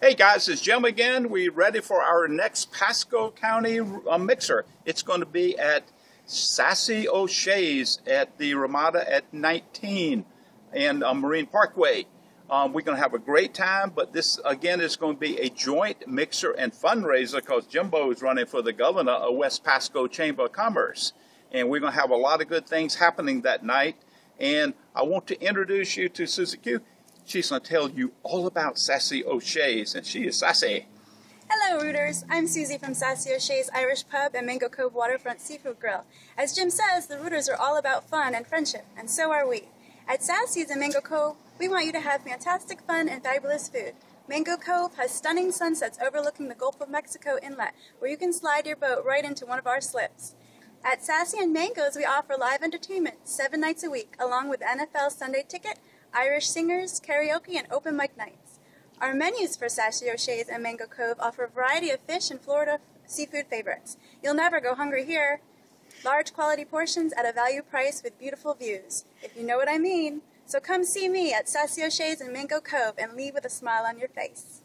Hey guys, it's Jim again. We're ready for our next Pasco County uh, mixer. It's going to be at Sassy O'Shea's at the Ramada at 19 and uh, Marine Parkway. Um, we're going to have a great time, but this again is going to be a joint mixer and fundraiser because Jimbo is running for the governor of West Pasco Chamber of Commerce. And we're going to have a lot of good things happening that night. And I want to introduce you to Susie Q. She's going to tell you all about Sassy O'Shea's, and she is sassy. Hello, Rooters. I'm Susie from Sassy O'Shea's Irish Pub and Mango Cove Waterfront Seafood Grill. As Jim says, the Rooters are all about fun and friendship, and so are we. At Sassy's and Mango Cove, we want you to have fantastic fun and fabulous food. Mango Cove has stunning sunsets overlooking the Gulf of Mexico inlet, where you can slide your boat right into one of our slips. At Sassy and Mangoes, we offer live entertainment seven nights a week, along with NFL Sunday Ticket, Irish singers, karaoke, and open mic nights. Our menus for Sassy O'Shea's and Mango Cove offer a variety of fish and Florida seafood favorites. You'll never go hungry here. Large quality portions at a value price with beautiful views, if you know what I mean. So come see me at Sassy O'Shea's and Mango Cove and leave with a smile on your face.